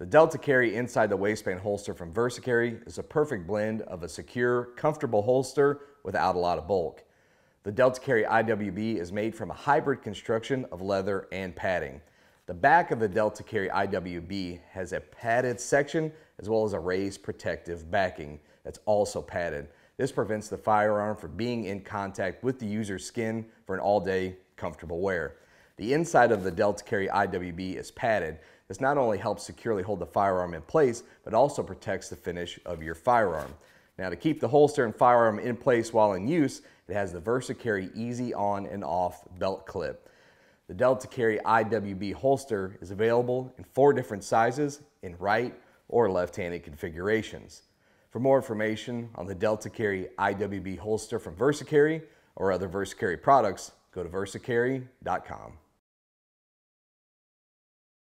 The Delta Carry inside the waistband holster from VersaCarry is a perfect blend of a secure, comfortable holster without a lot of bulk. The Delta Carry IWB is made from a hybrid construction of leather and padding. The back of the Delta Carry IWB has a padded section as well as a raised protective backing that's also padded. This prevents the firearm from being in contact with the user's skin for an all-day comfortable wear. The inside of the Delta Carry IWB is padded. This not only helps securely hold the firearm in place, but also protects the finish of your firearm. Now to keep the holster and firearm in place while in use, it has the VersaCarry Easy On and Off belt clip. The Delta Carry IWB holster is available in four different sizes in right or left-handed configurations. For more information on the Delta Carry IWB holster from VersaCarry or other VersaCarry products, go to versacarry.com.